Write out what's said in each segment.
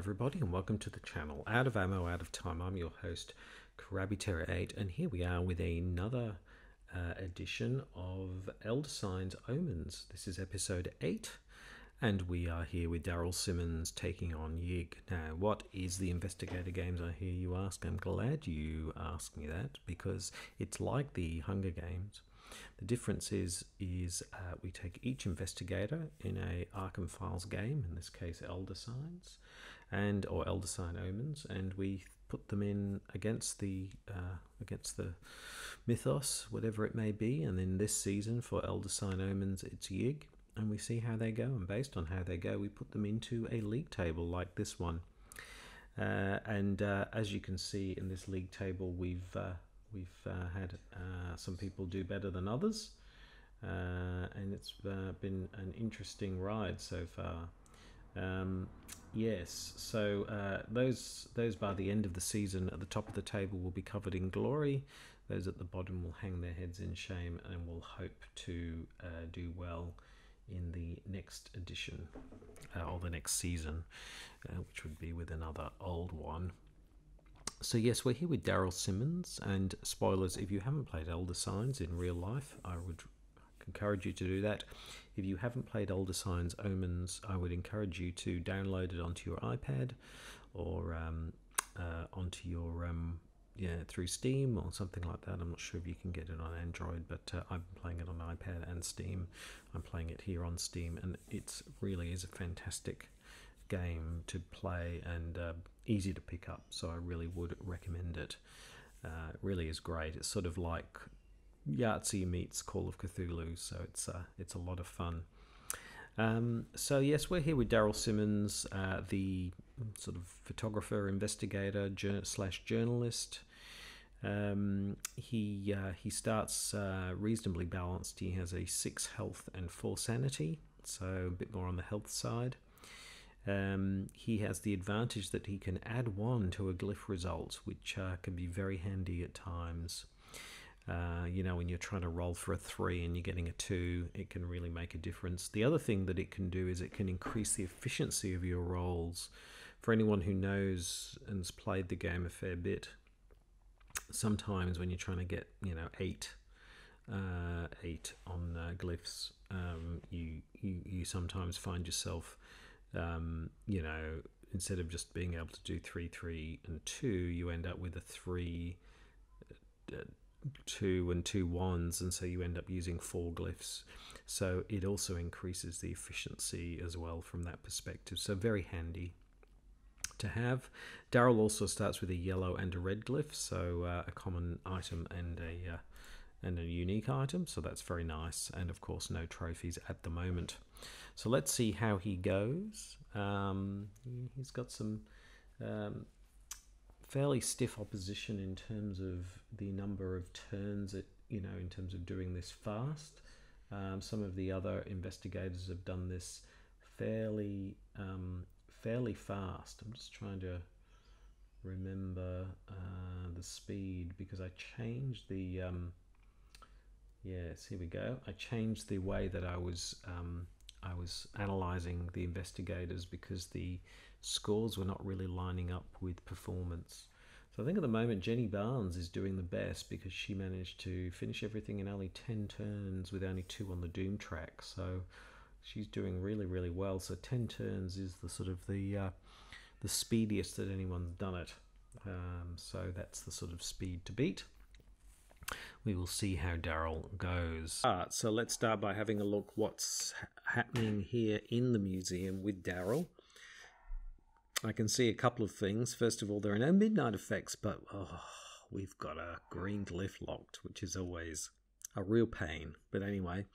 Everybody, and welcome to the channel. Out of ammo, out of time. I'm your host, Terror8, and here we are with another uh, edition of Elder Signs Omens. This is episode 8, and we are here with Darrell Simmons taking on Yig. Now, what is the Investigator Games, I hear you ask? I'm glad you asked me that, because it's like the Hunger Games. The difference is is uh, we take each investigator in a Arkham Files game, in this case Elder Signs, and or Elder Sign Omens, and we put them in against the uh, against the mythos, whatever it may be. And in this season for Elder Sign Omens, it's Yig, and we see how they go. And based on how they go, we put them into a league table like this one. Uh, and uh, as you can see in this league table, we've uh, we've uh, had uh, some people do better than others, and it's been an interesting ride so far. Um, yes, so uh, those those by the end of the season at the top of the table will be covered in glory. Those at the bottom will hang their heads in shame and will hope to uh, do well in the next edition uh, or the next season, uh, which would be with another old one. So yes, we're here with Darrell Simmons, and spoilers: if you haven't played Elder Signs in real life, I would encourage you to do that. If you haven't played Elder Signs Omens, I would encourage you to download it onto your iPad or um, uh, onto your um, yeah through Steam or something like that. I'm not sure if you can get it on Android, but uh, I'm playing it on iPad and Steam. I'm playing it here on Steam, and it really is a fantastic game to play and uh, easy to pick up. So I really would recommend it. Uh, it really is great. It's sort of like Yahtzee meets Call of Cthulhu, so it's uh, it's a lot of fun. Um, so yes, we're here with Darrell Simmons, uh, the sort of photographer, investigator, slash journalist. Um, he uh, he starts uh, reasonably balanced. He has a six health and four sanity, so a bit more on the health side. Um, he has the advantage that he can add one to a glyph result, which uh, can be very handy at times. Uh, you know, when you're trying to roll for a three and you're getting a two, it can really make a difference. The other thing that it can do is it can increase the efficiency of your rolls. For anyone who knows and's played the game a fair bit, sometimes when you're trying to get, you know, eight, uh, eight on uh, glyphs, um, you, you you sometimes find yourself, um, you know, instead of just being able to do three, three, and two, you end up with a three. Two and two wands, and so you end up using four glyphs. So it also increases the efficiency as well from that perspective. So very handy to have. Darrell also starts with a yellow and a red glyph, so uh, a common item and a uh, and a unique item. So that's very nice, and of course no trophies at the moment. So let's see how he goes. Um, he's got some. Um, fairly stiff opposition in terms of the number of turns that you know in terms of doing this fast. Um, some of the other investigators have done this fairly um, fairly fast. I'm just trying to remember uh, the speed because I changed the um, yes here we go. I changed the way that I was um, I was analyzing the investigators because the scores were not really lining up with performance. So I think at the moment Jenny Barnes is doing the best because she managed to finish everything in only 10 turns with only two on the Doom track. So she's doing really, really well. So 10 turns is the sort of the uh, the speediest that anyone's done it. Um, so that's the sort of speed to beat. We will see how Darrell goes. Ah, so let's start by having a look what's happening here in the museum with Darrell. I can see a couple of things. First of all, there are no midnight effects, but oh, we've got a green glyph locked, which is always a real pain. But anyway,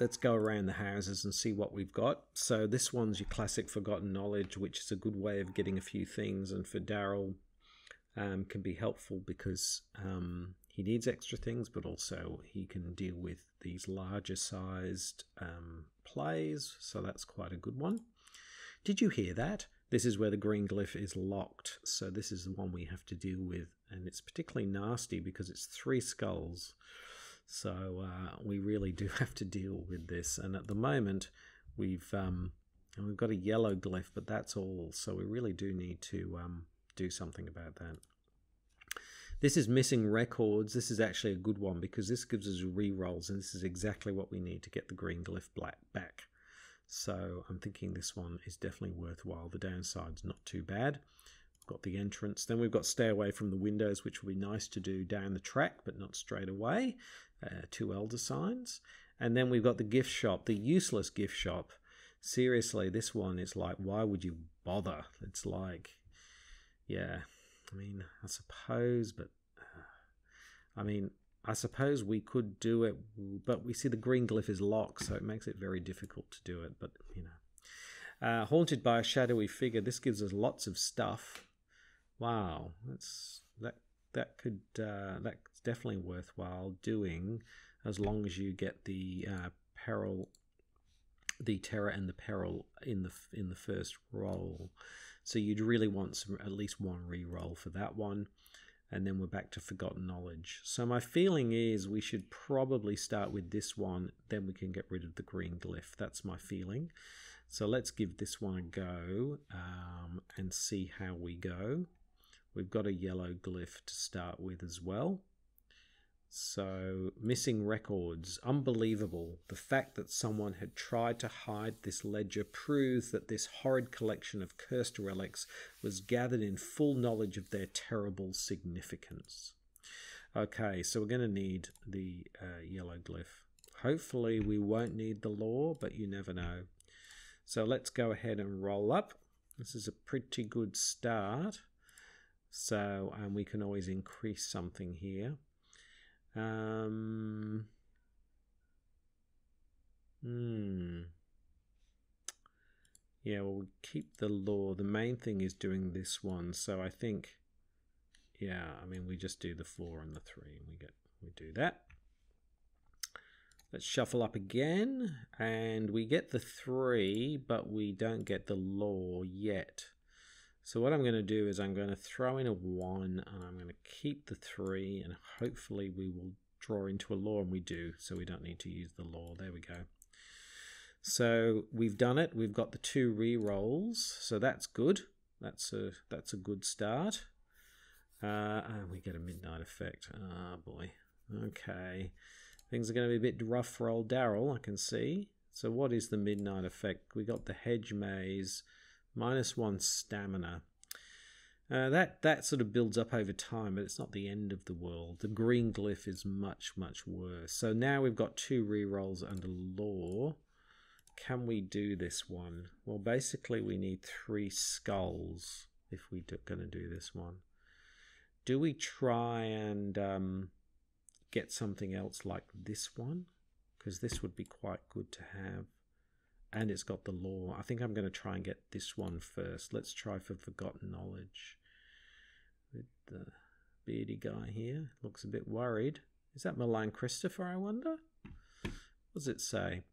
let's go around the houses and see what we've got. So this one's your classic forgotten knowledge, which is a good way of getting a few things. And for Darrell, um, can be helpful because um, he needs extra things, but also he can deal with these larger sized um, plays. So that's quite a good one. Did you hear that? This is where the green glyph is locked, so this is the one we have to deal with, and it's particularly nasty because it's three skulls. So uh, we really do have to deal with this, and at the moment we've um, we've got a yellow glyph, but that's all. So we really do need to um, do something about that. This is missing records. This is actually a good one because this gives us re-rolls, and this is exactly what we need to get the green glyph black back. So I'm thinking this one is definitely worthwhile. The downside's not too bad. We've got the entrance. Then we've got stay away from the windows, which will be nice to do down the track, but not straight away. Uh, two elder signs. And then we've got the gift shop, the useless gift shop. Seriously, this one is like, why would you bother? It's like, yeah, I mean, I suppose, but uh, I mean, I suppose we could do it, but we see the green glyph is locked, so it makes it very difficult to do it. But you know, uh, haunted by a shadowy figure. This gives us lots of stuff. Wow, that's that that could uh, that's definitely worthwhile doing, as long as you get the uh, peril, the terror and the peril in the in the first roll. So you'd really want some at least one re-roll for that one. And then we're back to Forgotten Knowledge. So my feeling is we should probably start with this one, then we can get rid of the green glyph. That's my feeling. So let's give this one a go um, and see how we go. We've got a yellow glyph to start with as well. So, missing records. Unbelievable. The fact that someone had tried to hide this ledger proves that this horrid collection of cursed relics was gathered in full knowledge of their terrible significance. Okay, so we're going to need the uh, yellow glyph. Hopefully, we won't need the lore, but you never know. So, let's go ahead and roll up. This is a pretty good start. So, and we can always increase something here. Um, hmm. Yeah, well, we keep the lore. The main thing is doing this one. So I think, yeah, I mean, we just do the four and the three, and we get we do that. Let's shuffle up again, and we get the three, but we don't get the lore yet. So what I'm going to do is I'm going to throw in a 1 and I'm going to keep the 3 and hopefully we will draw into a lore and we do so we don't need to use the lore. There we go. So we've done it. We've got the two re-rolls so that's good. That's a, that's a good start. Uh, and we get a midnight effect. Ah, oh, boy. Okay. Things are going to be a bit rough for old Darrell, I can see. So what is the midnight effect? We got the hedge maze minus one stamina. Uh, that that sort of builds up over time, but it's not the end of the world. The green glyph is much much worse. So now we've got two rerolls under lore. Can we do this one? Well, basically we need three skulls if we're going to do this one. Do we try and um, get something else like this one? Because this would be quite good to have and it's got the lore. I think I'm going to try and get this one first. Let's try for Forgotten Knowledge. With the beardy guy here. Looks a bit worried. Is that Milan Christopher, I wonder? What does it say?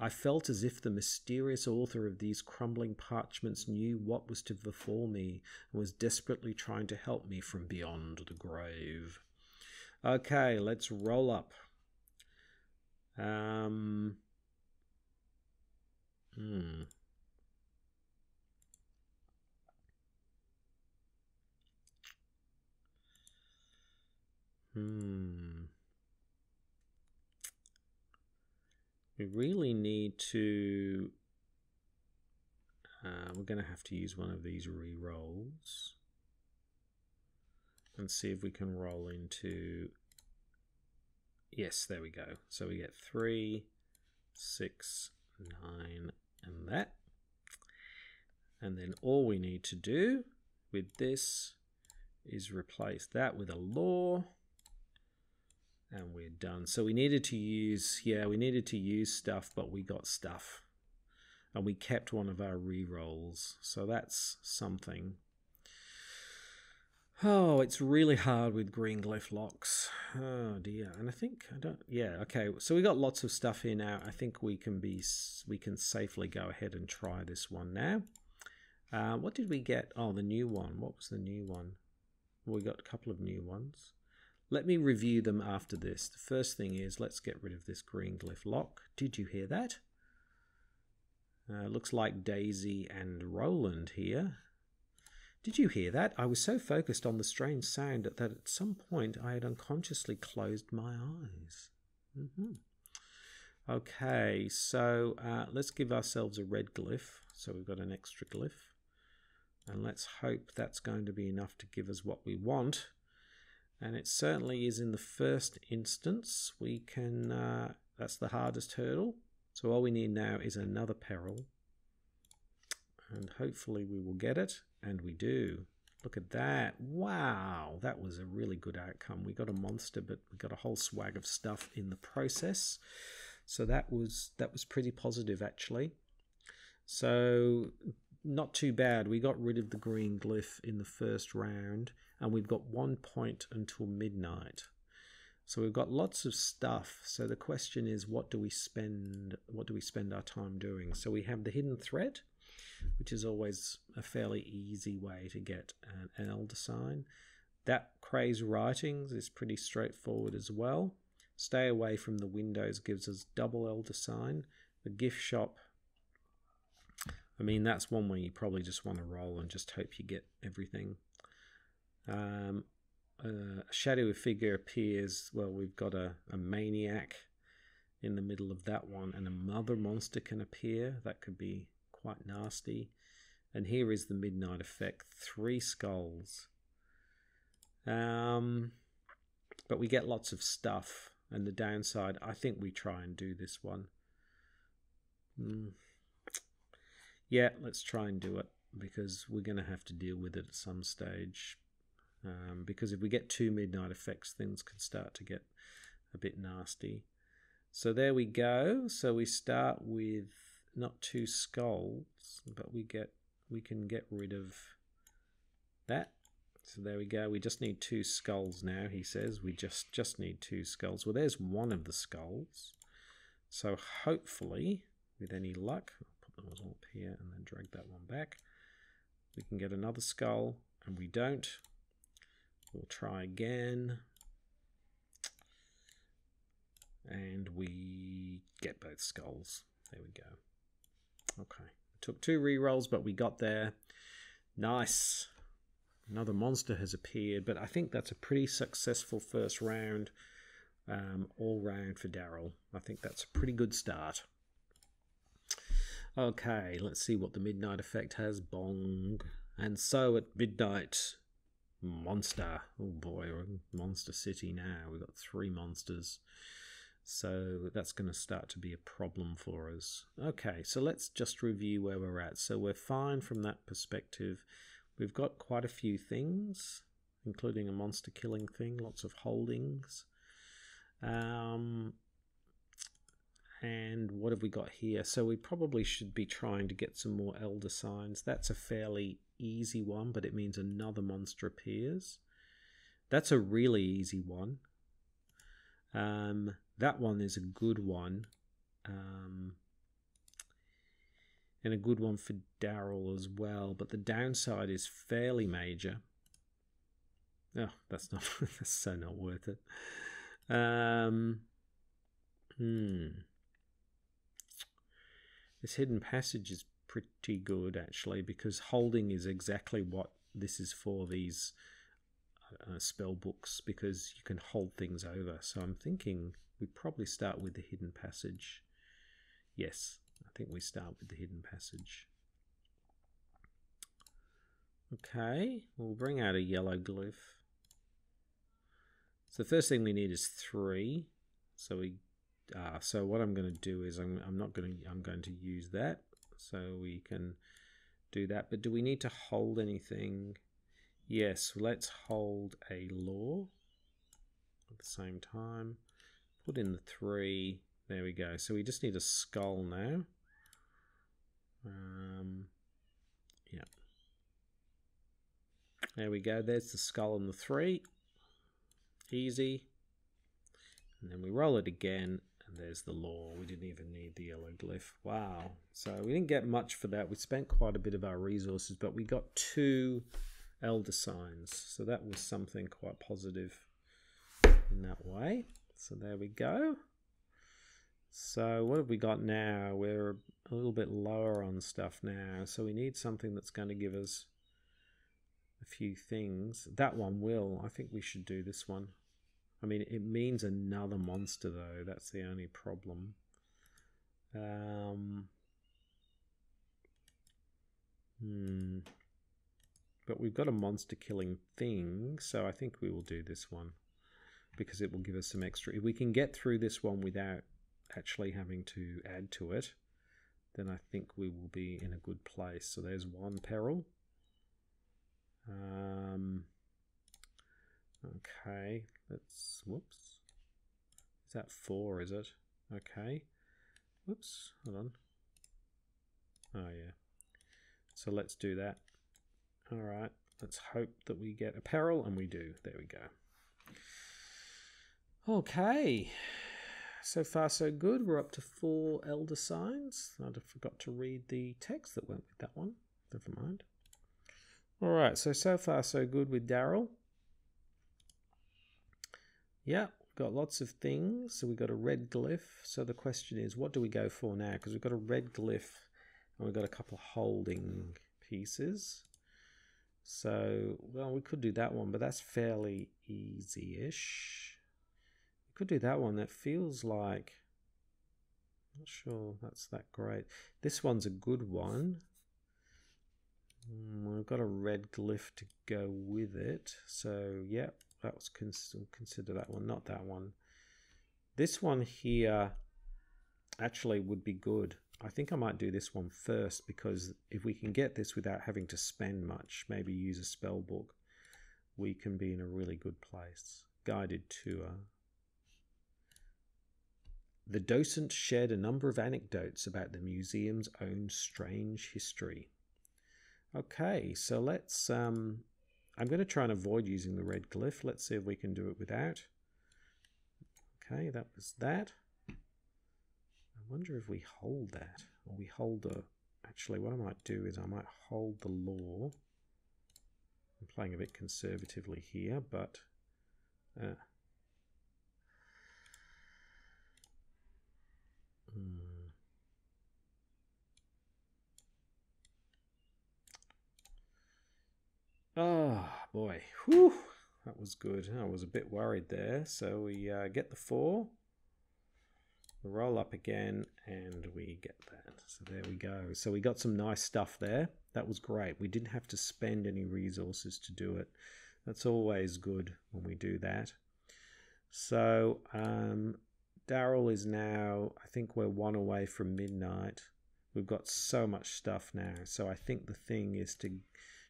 I felt as if the mysterious author of these crumbling parchments knew what was to befall me and was desperately trying to help me from beyond the grave. Okay, let's roll up. Um, Hmm. Hmm. We really need to. Uh, we're going to have to use one of these re rolls and see if we can roll into. Yes, there we go. So we get three, six, nine, and that. And then all we need to do with this is replace that with a lore and we're done. So we needed to use, yeah, we needed to use stuff, but we got stuff. And we kept one of our re-rolls. So that's something. Oh, it's really hard with green glyph locks. Oh dear. And I think I don't. Yeah. Okay. So we got lots of stuff here now. I think we can be we can safely go ahead and try this one now. Uh, what did we get? Oh, the new one. What was the new one? we got a couple of new ones. Let me review them after this. The first thing is let's get rid of this green glyph lock. Did you hear that? Uh, looks like Daisy and Roland here. Did you hear that? I was so focused on the strange sound that at some point I had unconsciously closed my eyes. Mm-hmm. Okay, so uh, let's give ourselves a red glyph. So we've got an extra glyph. And let's hope that's going to be enough to give us what we want. And it certainly is in the first instance. We can, uh, that's the hardest hurdle. So all we need now is another peril. And hopefully we will get it. And we do. Look at that. Wow, that was a really good outcome. We got a monster, but we got a whole swag of stuff in the process. So that was that was pretty positive actually. So not too bad. We got rid of the green glyph in the first round and we've got one point until midnight. So we've got lots of stuff. So the question is what do we spend what do we spend our time doing? So we have the hidden threat which is always a fairly easy way to get an, elder sign. That Craze Writings is pretty straightforward as well. Stay away from the windows gives us double elder sign. The gift shop, I mean, that's one where you probably just want to roll and just hope you get everything. Um, uh, a shadowy figure appears. Well, we've got a, a maniac in the middle of that one, and a mother monster can appear. That could be quite nasty. And here is the midnight effect three skulls. Um, but we get lots of stuff. And the downside, I think we try and do this one. Mm. Yeah, let's try and do it because we're going to have to deal with it at some stage. Um, because if we get two midnight effects, things can start to get a bit nasty. So there we go. So we start with not two skulls, but we get we can get rid of that. So there we go. We just need two skulls now, he says. We just just need two skulls. Well, there's one of the skulls. So hopefully, with any luck, I'll put them all up here and then drag that one back. We can get another skull, and we don't. We'll try again. And we get both skulls. There we go. Okay. Took two re-rolls, but we got there. Nice. Another monster has appeared, but I think that's a pretty successful first round, um, all round for Darrell. I think that's a pretty good start. Okay, let's see what the midnight effect has. Bong. And so at midnight, monster. Oh boy, Monster City now. We've got three monsters. So that's going to start to be a problem for us. Okay, so let's just review where we're at. So we're fine from that perspective. We've got quite a few things, including a monster killing thing, lots of holdings. Um, and what have we got here? So we probably should be trying to get some more elder signs. That's a fairly easy one, but it means another monster appears. That's a really easy one. Um, that one is a good one. Um, and a good one for Darrell as well. But the downside is fairly major. Oh, that's not that's so not worth it. Um, hmm. This hidden passage is pretty good actually because holding is exactly what this is for. These uh, spell books because you can hold things over. So I'm thinking we probably start with the hidden passage. Yes, I think we start with the hidden passage. Okay, we'll bring out a yellow glyph. So the first thing we need is three. So we, uh, so what I'm going to do is I'm, I'm not going to, I'm going to use that. So we can do that. But do we need to hold anything? Yes, let's hold a lore at the same time. Put in the three. There we go. So we just need a skull now. Um, yeah. There we go. There's the skull and the three. Easy. And then we roll it again, and there's the lore. We didn't even need the yellow glyph. Wow. So we didn't get much for that. We spent quite a bit of our resources, but we got two elder signs. So that was something quite positive in that way. So there we go. So what have we got now? We're a little bit lower on stuff now. So we need something that's going to give us a few things. That one will. I think we should do this one. I mean, it means another monster, though. That's the only problem. Um, hmm. But we've got a monster killing thing, so I think we will do this one because it will give us some extra. If we can get through this one without actually having to add to it, then I think we will be in a good place. So there's one peril. Um, okay, let's, whoops. Is that four, is it? Okay. Whoops, hold on. Oh, yeah. So let's do that. All right, let's hope that we get a peril, and we do. There we go. Okay, so far so good. We're up to four elder signs. I forgot to read the text that went with that one. Never mind. All right, so so far so good with Darrell. Yeah, got lots of things. So we've got a red glyph. So the question is, what do we go for now? Because we've got a red glyph and we've got a couple of holding pieces. So, well, we could do that one, but that's fairly easy-ish could do that one. That feels like. Not sure that's that great. This one's a good one. Mm, I've got a red glyph to go with it. So, yeah, that was cons consider that one, not that one. This one here actually would be good. I think I might do this one first because if we can get this without having to spend much, maybe use a spell book, we can be in a really good place. Guided tour. The docent shared a number of anecdotes about the museum's own strange history. Okay, so let's. Um, I'm going to try and avoid using the red glyph. Let's see if we can do it without. Okay, that was that. I wonder if we hold that, or we hold the. Actually, what I might do is I might hold the lore. I'm playing a bit conservatively here, but. Uh, Hmm. Oh boy, Whew. that was good. I was a bit worried there. So we uh, get the four, we roll up again, and we get that. So there we go. So we got some nice stuff there. That was great. We didn't have to spend any resources to do it. That's always good when we do that. So um, Darrell is now, I think we're one away from midnight. We've got so much stuff now. So I think the thing is to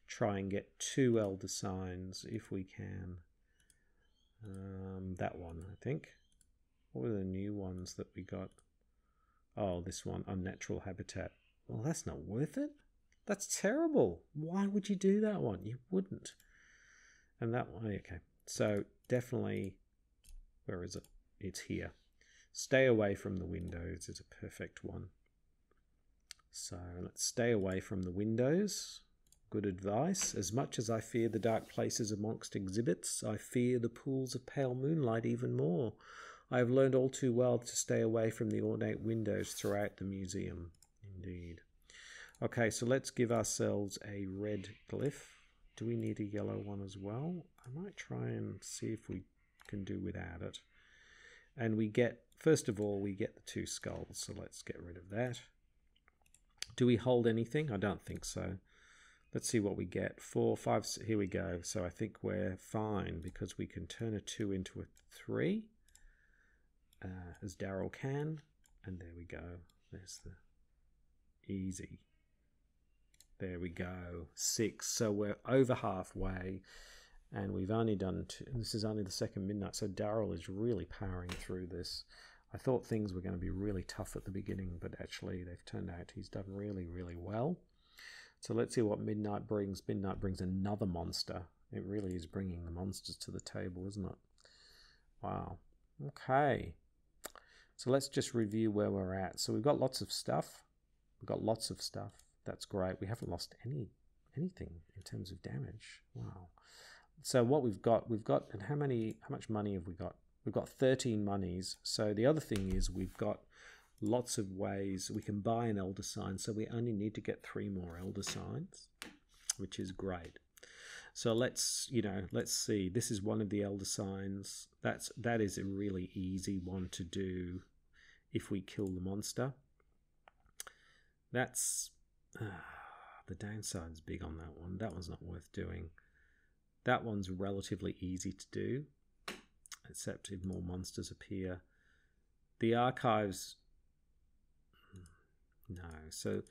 try and get two Elder Signs if we can. Um, that one, I think. What were the new ones that we got? Oh, this one, Unnatural Habitat. Well, that's not worth it. That's terrible. Why would you do that one? You wouldn't. And that one, okay. So definitely, where is it? It's here. Stay away from the windows is a perfect one. So let's stay away from the windows. Good advice. As much as I fear the dark places amongst exhibits, I fear the pools of pale moonlight even more. I have learned all too well to stay away from the ornate windows throughout the museum. Indeed. Okay, so let's give ourselves a red glyph. Do we need a yellow one as well? I might try and see if we can do without it. And we get First of all, we get the two skulls, so let's get rid of that. Do we hold anything? I don't think so. Let's see what we get. Four, five, here we go. So I think we're fine because we can turn a two into a three, uh, as Darrell can. And there we go. There's the easy. There we go. Six. So we're over halfway and we've only done two, this is only the second midnight so Darrell is really powering through this. I thought things were going to be really tough at the beginning but actually they've turned out he's done really really well. So let's see what midnight brings. Midnight brings another monster. It really is bringing the monsters to the table isn't it? Wow. Okay. So let's just review where we're at. So we've got lots of stuff. We've got lots of stuff. That's great. We haven't lost any anything in terms of damage. Wow so what we've got, we've got, and how many, how much money have we got? We've got 13 monies. So the other thing is we've got lots of ways we can buy an elder sign. So we only need to get three more elder signs, which is great. So let's, you know, let's see. This is one of the elder signs. That's that is a really easy one to do if we kill the monster. That's uh, the downside's big on that one. That one's not worth doing. That one's relatively easy to do, except if more monsters appear. The archives, hmm, no. So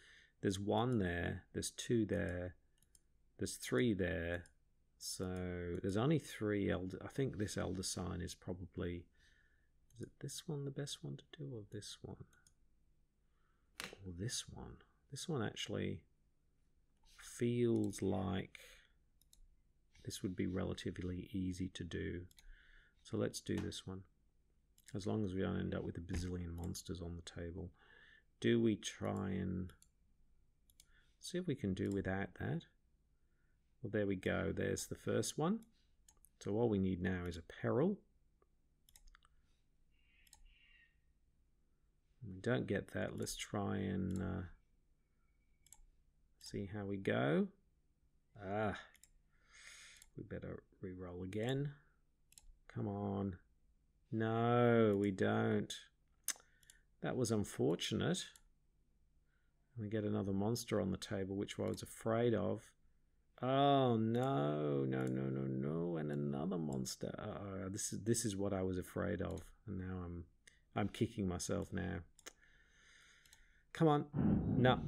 there's one there, there's two there, there's three there. So there's only three elder. I think this elder sign is probably. Is it this one the best one to do, or this one? Or this one? This one actually feels like this would be relatively easy to do. So let's do this one. As long as we don't end up with a bazillion monsters on the table. Do we try and see if we can do without that? Well, there we go. There's the first one. So all we need now is a peril. We don't get that. Let's try and uh, see how we go. Ah, we better re-roll again. Come on. No, we don't. That was unfortunate. We get another monster on the table, which I was afraid of. Oh no, no, no, no, no, and another monster. Uh, this is this is what I was afraid of, and now I'm I'm kicking myself now. Come on, no.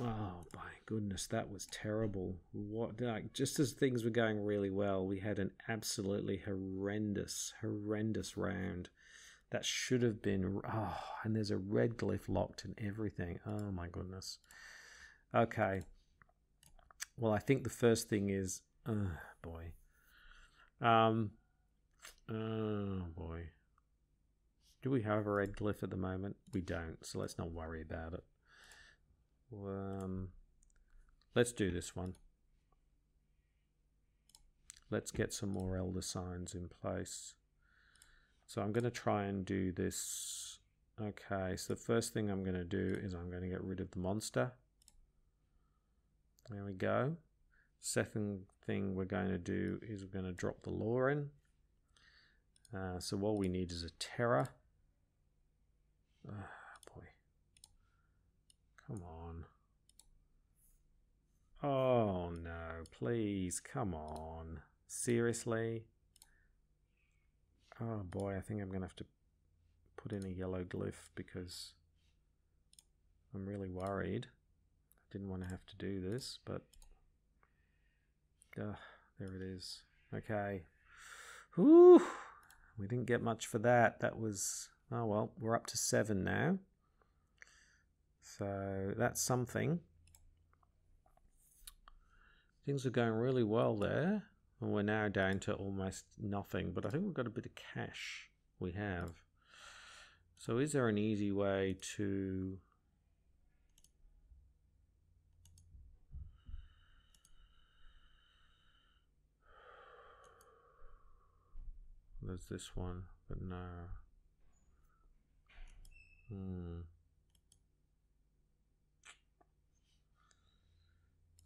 Oh my goodness, that was terrible. What like just as things were going really well, we had an absolutely horrendous, horrendous round. That should have been oh, and there's a red glyph locked and everything. Oh my goodness. Okay. Well, I think the first thing is, oh boy. Um, oh boy. Do we have a red glyph at the moment? We don't, so let's not worry about it. Um, let's do this one. Let's get some more elder signs in place. So I'm going to try and do this. Okay, so the first thing I'm going to do is I'm going to get rid of the monster. There we go. Second thing we're going to do is we're going to drop the Lauren. Uh, so what we need is a Terror. Oh, boy. Come on. Oh no, please, come on. Seriously? Oh boy, I think I'm going to have to put in a yellow glyph because I'm really worried. I didn't want to have to do this, but uh, there it is. Okay. Whew. We didn't get much for that. That was, oh well, we're up to seven now. So that's something. Things are going really well there. And we're now down to almost nothing. But I think we've got a bit of cash. We have. So is there an easy way to... There's this one, but no. Hmm.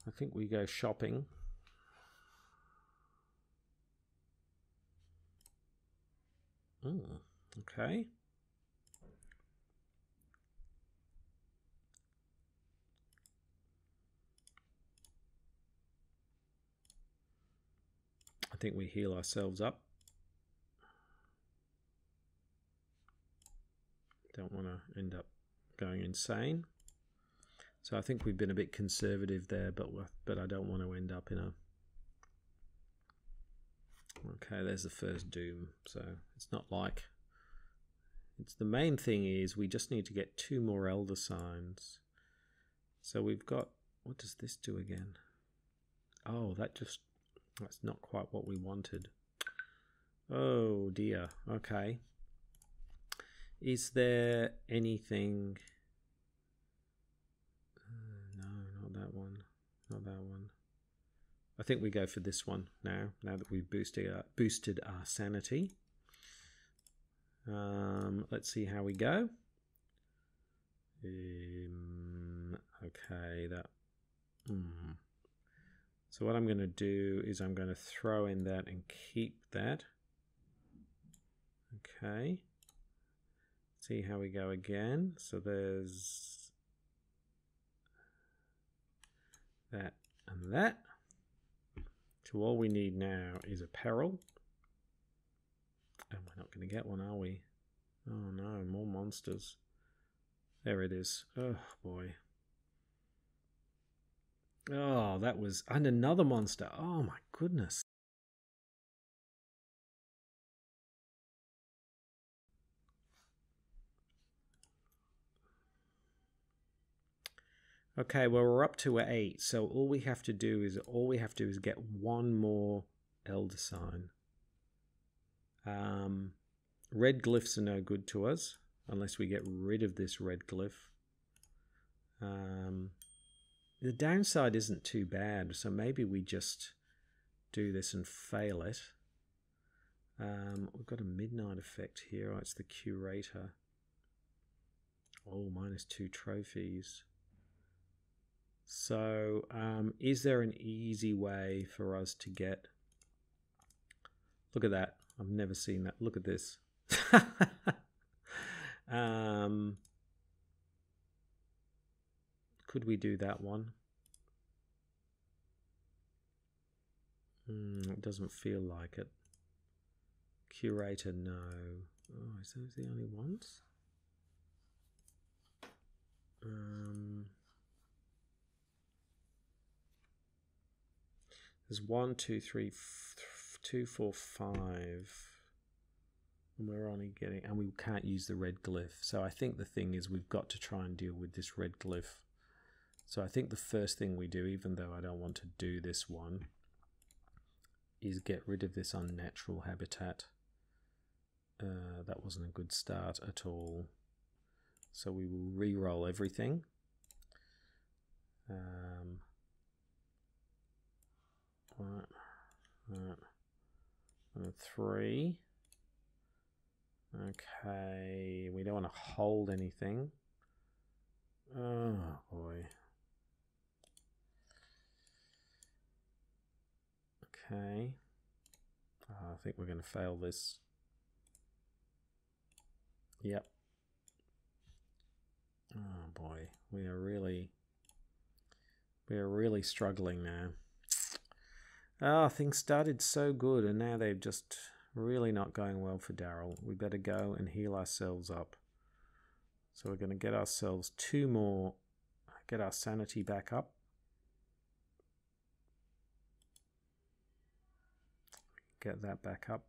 I think we go shopping. Mm, okay. I think we heal ourselves up. Don't want to end up going insane. So I think we've been a bit conservative there, but but I don't want to end up in a. Okay, there's the first doom. So it's not like. It's the main thing is we just need to get two more elder signs. So we've got what does this do again? Oh, that just that's not quite what we wanted. Oh dear. Okay. Is there anything Not that one. I think we go for this one now, now that we've boosted our, boosted our sanity. Um, let's see how we go. Um, okay, that. Hmm. So what I'm going to do is I'm going to throw in that and keep that. Okay. See how we go again. So there's that and that. So all we need now is a peril. And we're not going to get one, are we? Oh no, more monsters. There it is. Oh boy. Oh, that was. And another monster. Oh my goodness. Okay, well we're up to eight, so all we have to do is all we have to do is get one more elder sign. Um, red glyphs are no good to us unless we get rid of this red glyph. Um, the downside isn't too bad, so maybe we just do this and fail it. Um, we've got a midnight effect here. Oh, it's the curator. Oh, minus two trophies. So, um, is there an easy way for us to get? Look at that. I've never seen that. Look at this. um, could we do that one? Mm, it doesn't feel like it. Curator, no. Oh, is those the only ones? Um, There's one, two, three, two, four, five. And we're only getting, and we can't use the red glyph. So I think the thing is we've got to try and deal with this red glyph. So I think the first thing we do, even though I don't want to do this one, is get rid of this unnatural habitat. Uh, that wasn't a good start at all. So we will re-roll everything. Um, Right, right. And three. Okay, we don't want to hold anything. Oh boy. Okay. Oh, I think we're going to fail this. Yep. Oh boy, we are really, we are really struggling now. Oh, things started so good, and now they're just really not going well for Darrell. We better go and heal ourselves up. So we're going to get ourselves two more, get our sanity back up. Get that back up.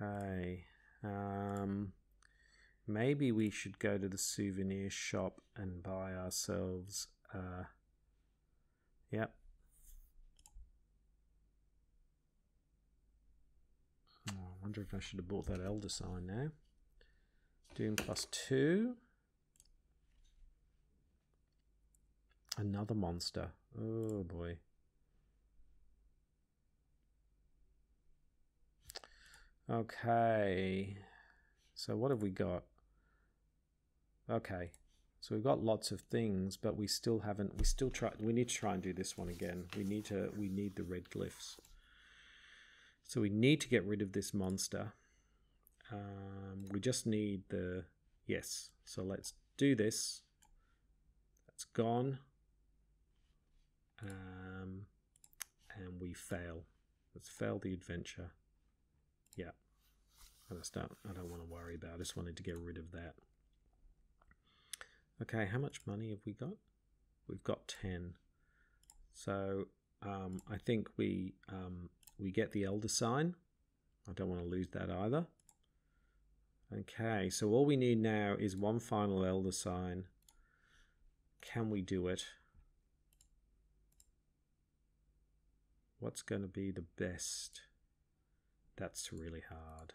Okay. Um, maybe we should go to the souvenir shop and buy ourselves. Uh, yep. Wonder if I should have bought that Elder Sign now. Doom plus two. Another monster. Oh boy. Okay. So what have we got? Okay. So we've got lots of things, but we still haven't we still try we need to try and do this one again. We need to we need the red glyphs. So we need to get rid of this monster. Um, we just need the, yes. So let's do this. That's gone. Um, and we fail. Let's fail the adventure. Yeah. I just don't, I don't want to worry about it. I just wanted to get rid of that. Okay, how much money have we got? We've got 10. So um, I think we um, we get the elder sign. I don't want to lose that either. Okay, so all we need now is one final elder sign. Can we do it? What's going to be the best? That's really hard.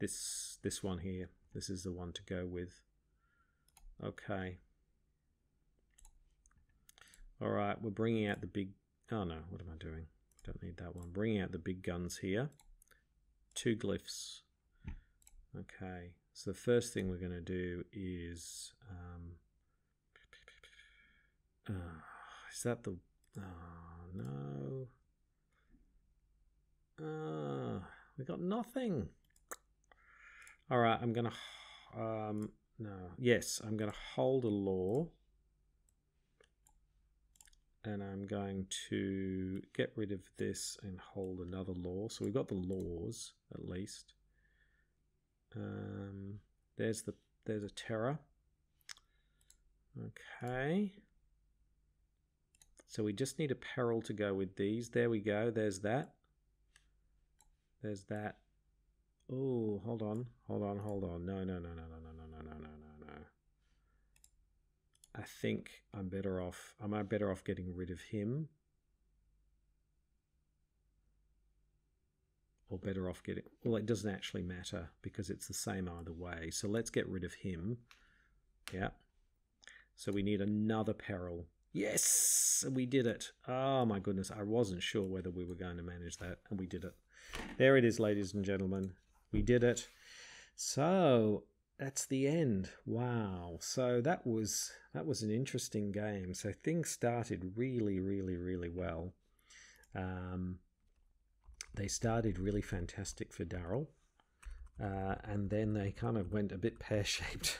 This this one here. This is the one to go with. Okay. All right, we're bringing out the big Oh no, what am I doing? Don't need that one. Bringing out the big guns here. Two glyphs. Okay, So the first thing we're going to do is, um, uh, is that the, oh no, uh, we got nothing. All right, I'm going to, um, no, yes, I'm going to hold a lore and I'm going to get rid of this and hold another lore. So we've got the lores at least. Um, there's the there's a terror. Okay. So we just need a peril to go with these. There we go. There's that. There's that. Oh, hold on, hold on, hold on. No, no, no, no, no, no, no. I think I'm better off. Am I better off getting rid of him? Or better off getting. Well, it doesn't actually matter because it's the same either way. So let's get rid of him. Yeah. So we need another peril. Yes, we did it. Oh my goodness, I wasn't sure whether we were going to manage that, and we did it. There it is, ladies and gentlemen. We did it. So that's the end. Wow. So that was that was an interesting game. So things started really, really, really well. Um, they started really fantastic for Darrell, uh, and then they kind of went a bit pear shaped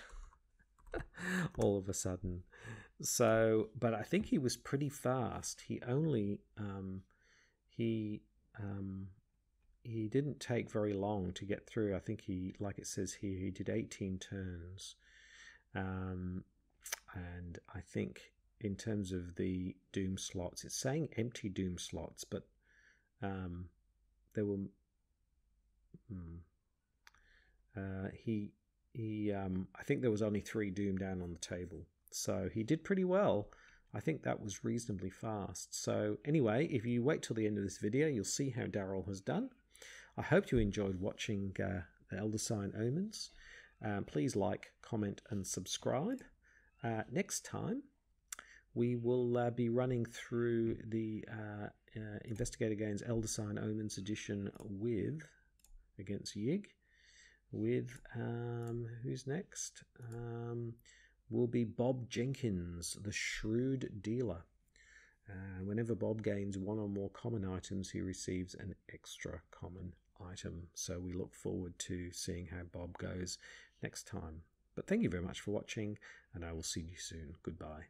all of a sudden. So, but I think he was pretty fast. He only um, he um, he didn't take very long to get through. I think he, like it says here, he did 18 turns. Um, and I think in terms of the Doom slots, it's saying empty Doom slots, but um, there were. Hmm, uh, he he um, I think there was only three Doom down on the table, so he did pretty well. I think that was reasonably fast. So anyway, if you wait till the end of this video, you'll see how Darrell has done. I hope you enjoyed watching uh, the Elder Sign Omens. Um, please like, comment, and subscribe. Uh, next time, we will uh, be running through the uh, uh, Investigator Games Elder Sign Omens edition with against Yig. With um, who's next? Um, will be Bob Jenkins, the Shrewd Dealer. Uh, whenever Bob gains one or more common items, he receives an extra common item. So we look forward to seeing how Bob goes next time. But thank you very much for watching, and I will see you soon. Goodbye.